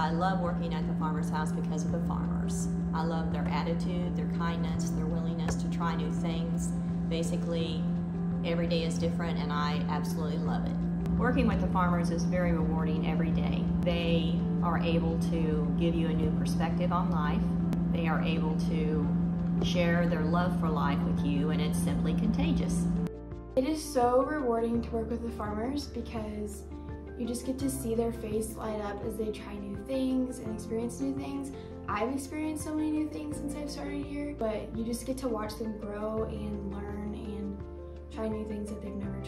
I love working at the Farmer's House because of the farmers. I love their attitude, their kindness, their willingness to try new things. Basically, every day is different and I absolutely love it. Working with the farmers is very rewarding every day. They are able to give you a new perspective on life. They are able to share their love for life with you and it's simply contagious. It is so rewarding to work with the farmers because you just get to see their face light up as they try new things and experience new things. I've experienced so many new things since I've started here, but you just get to watch them grow and learn and try new things that they've never.